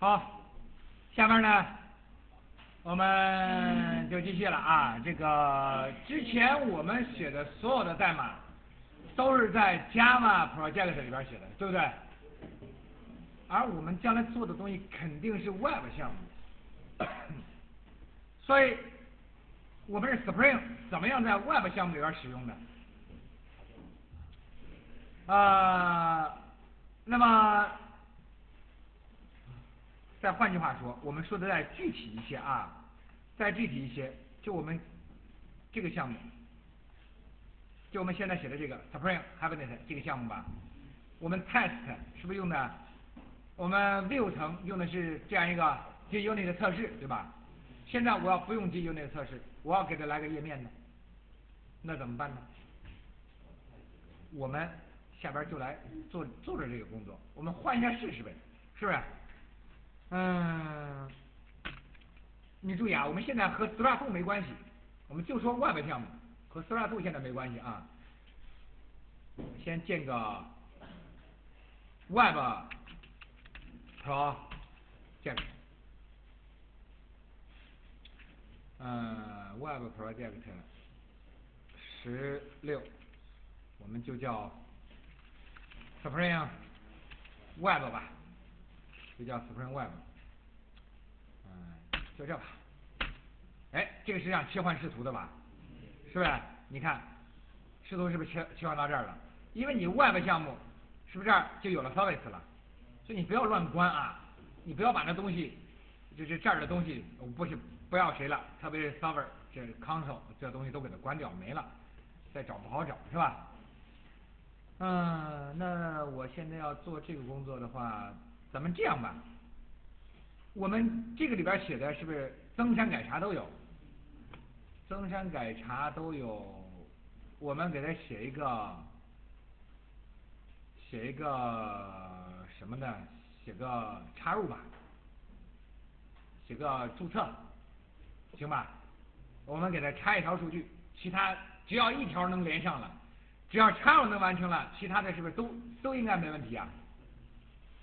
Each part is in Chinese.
好，下面呢，我们就继续了啊。这个之前我们写的所有的代码都是在 Java Project 里边写的，对不对？而我们将来做的东西肯定是 Web 项目，所以我们是 Spring 怎么样在 Web 项目里边使用的？啊，那么再换句话说，我们说的再具体一些啊，再具体一些，就我们这个项目，就我们现在写的这个 Spring Hibernate 这个项目吧，我们 test 是不是用的？我们 View 层用的是这样一个 JUnit 的测试，对吧？现在我要不用 JUnit 的测试，我要给它来个页面呢，那怎么办呢？我们下边就来做做着这个工作，我们换一下试试呗，是不是？嗯，你注意啊，我们现在和 Struts 没关系，我们就说 Web 项目，和 Struts 现在没关系啊。先建个 Web，是吧？建个，嗯，Web Project 十六，我们就叫 Spring Web 吧。就叫 Spring Web，嗯，就这吧。哎，这个是让切换视图的吧？是不是？你看，视图是不是切切换到这儿了？因为你 Web 项目是不是这儿就有了 Service 了？所以你不要乱关啊！你不要把那东西，就是这儿的东西，不是不要谁了，特别是 Server 这 Console 这东西都给它关掉没了，再找不好找是吧？嗯，那我现在要做这个工作的话，咱们这样吧，我们这个里边写的是不是增删改查都有？增删改查都有，我们给它写一个，写一个什么呢？写个插入吧，写个注册，行吧？我们给它插一条数据，其他只要一条能连上了。只要插入能完成了，其他的是不是都都应该没问题啊？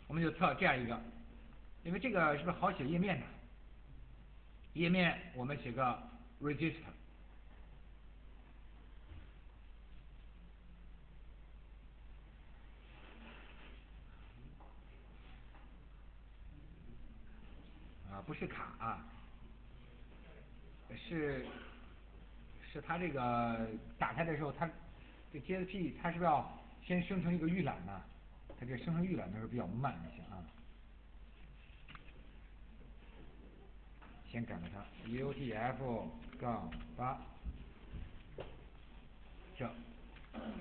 我们就测这样一个，因为这个是不是好写页面呢？页面我们写个 register 啊，不是卡啊，是是它这个打开的时候它。这 JSP 它是不是要先生成一个预览呢？它这生成预览的时候比较慢一些啊。先改了它，UTF 杠八，这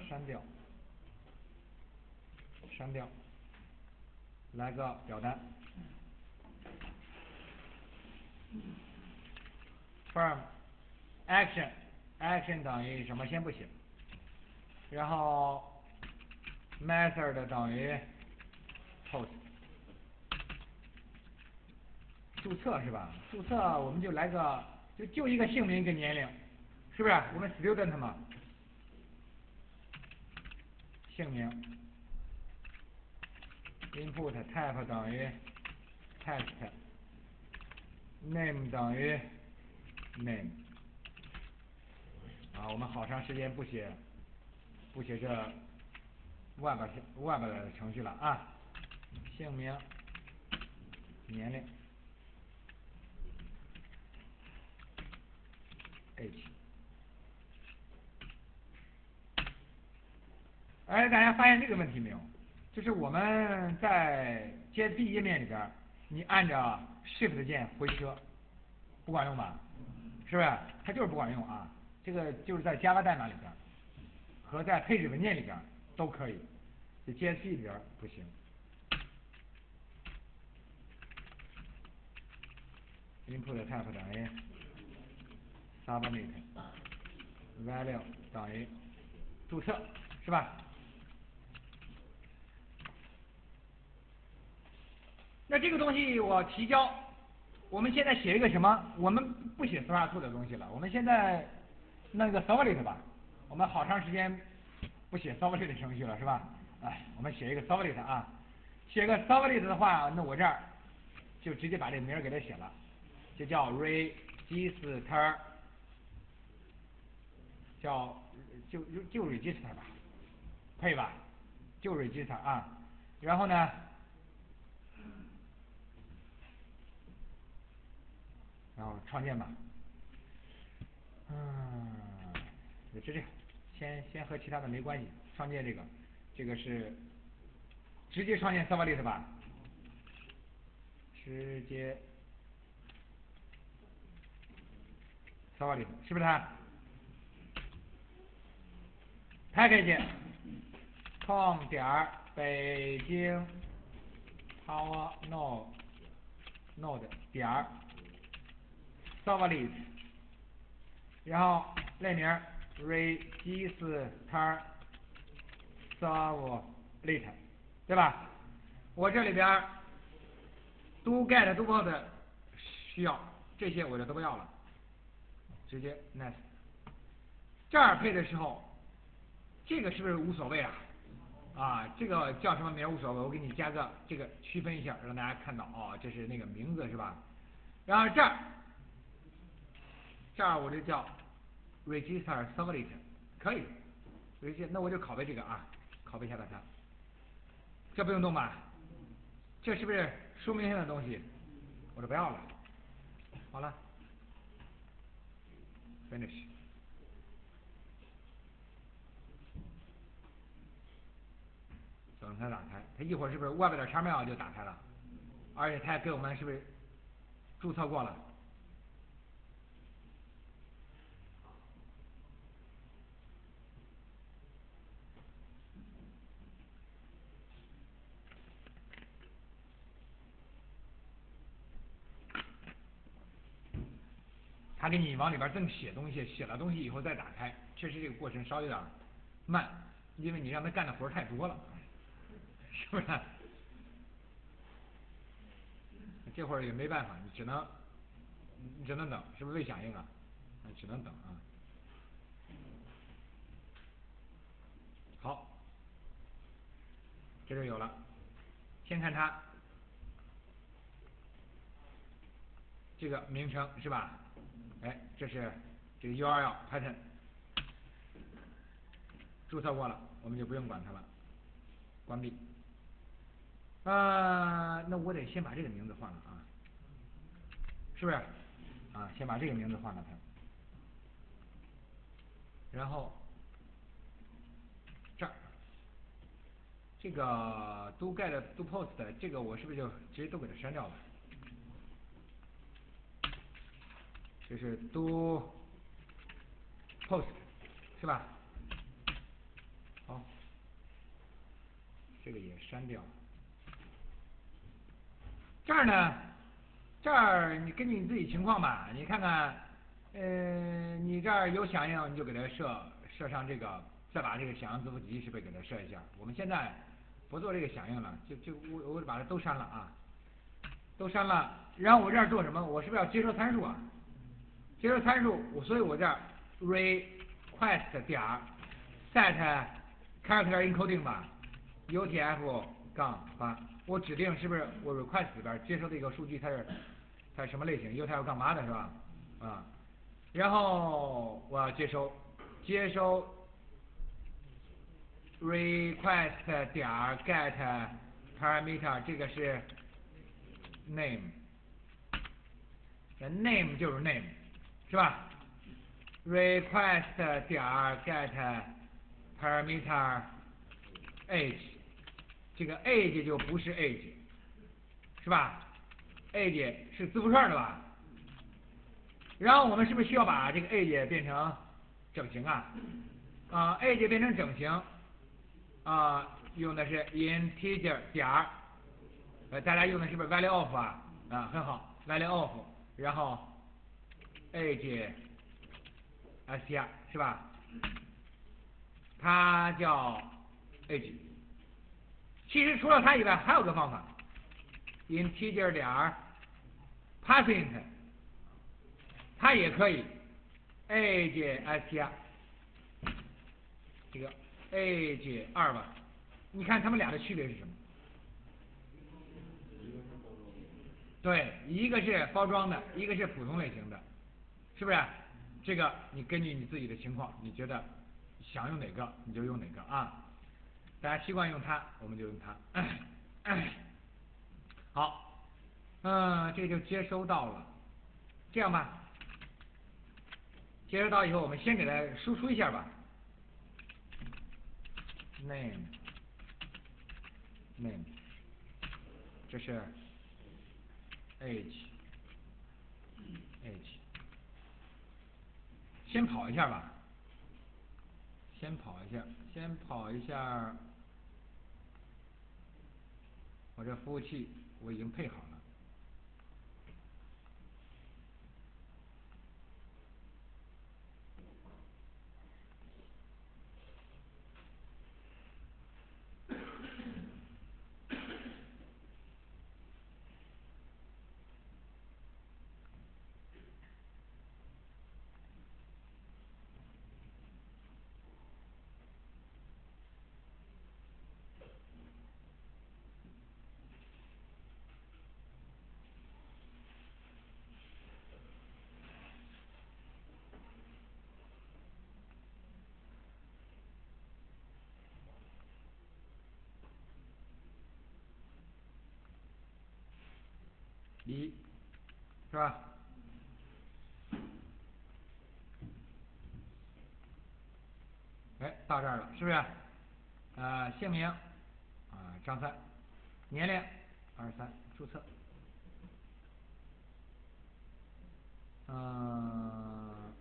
删掉，删掉，来个表单，from action action 等于什么？先不写。然后，method 等于 post，注册是吧？注册我们就来个就就一个姓名一个年龄，是不是？我们 student 嘛，姓名，input type 等于 text，name 等于 name，啊，我们好长时间不写。不写这 web web 的程序了啊，姓名、年龄，H。哎，大家发现这个问题没有？就是我们在 JSP 页面里边，你按着 Shift 键回车，不管用吧？是不是？它就是不管用啊！这个就是在 Java 代码里边。和在配置文件里边都可以，这 js 里边不行。Input type 等于 submit value 等于注册，是吧？那这个东西我提交，我们现在写一个什么？我们不写 StartTo 的东西了，我们现在弄个 Servlet 吧。我们好长时间不写 Servlet 的程序了，是吧？哎，我们写一个 Servlet 啊，写个 Servlet 的话，那我这儿就直接把这名儿给它写了，就叫 register，叫就就就 register 吧，可以吧？就 register 啊，然后呢，然后创建吧，嗯，就这样，先先和其他的没关系，创建这个，这个是直接创建 servlet 吧，直接 servlet 是不是它？package com 点北京 power node node 点 servlet，然后类名 register servlet，对吧？我这里边 do get do post 需要这些我就都不要了，直接 next。这儿配的时候，这个是不是无所谓啊？啊，这个叫什么名无所谓，我给你加个这个区分一下，让大家看到哦，这是那个名字是吧？然后这儿，这儿我就叫 register servlet，可以，register，那我就拷贝这个啊，拷贝一下它，这不用动吧？这是不是说明性的东西？我就不要了，好了，finish。等它打开，它一会儿是不是外边的叉 mail 就打开了？而且它也给我们是不是注册过了？他给你往里边正写东西，写了东西以后再打开，确实这个过程稍有点慢，因为你让他干的活太多了。是不是？这会儿也没办法，你只能，你只能等，是不是未响应啊？只能等啊。好，这就有了。先看它这个名称是吧？哎，这是这个 URL pattern，注册过了，我们就不用管它了，关闭。啊，那我得先把这个名字换了啊，是不是？啊，先把这个名字换了它，然后这儿这个 do get do post 这个我是不是就直接都给它删掉了？这是 do post 是吧？好，这个也删掉。这儿呢，这儿你根据你自己情况吧，你看看，呃，你这儿有响应，你就给它设设上这个，再把这个响应字符集是不是给它设一下？我们现在不做这个响应了，就就我我把它都删了啊，都删了。然后我这儿做什么？我是不是要接收参数啊？接收参数，我所以我这 request 点 set character encoding 吧，UTF 杠八。我指定是不是我 request 里边接收的一个数据，它是它是什么类型？因为它要干嘛的是吧？啊，然后我要接收接收 request 点 get parameter，这个是 name，name 就是 name 是吧？request 点 get parameter age。这个 age 就不是 age，是吧？age 是字符串的吧？然后我们是不是需要把这个 age 变成整形啊？啊，age 变成整形啊，用的是 integer 点儿，呃，大家用的是不是 value of 啊？啊，很好，value of，然后 age str 是吧？它叫 A G。其实除了它以外，还有个方法，integer 点 passing，它也可以 age str，这个 A G 二吧，你看它们俩的区别是什么？对，一个是包装的，一个是普通类型的，是不是？这个你根据你自己的情况，你觉得想用哪个你就用哪个啊。大家习惯用它，我们就用它。好，嗯，这就接收到了。这样吧，接收到以后，我们先给它输出一下吧。name name，这是 age age，先跑一下吧，先跑一下，先跑一下，我这服务器我已经配好了。一，是吧？哎，到这儿了，是不是？呃，姓名啊，张三，年龄二十三，注册。嗯，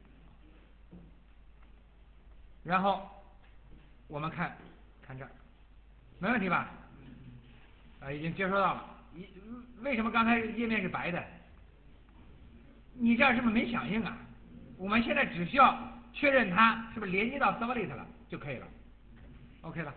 然后我们看看这儿，没问题吧？啊，已经接收到了。你为什么刚才页面是白的？你这样是不是没响应啊？我们现在只需要确认它是不是连接到 Servlet 了就可以了，OK 了。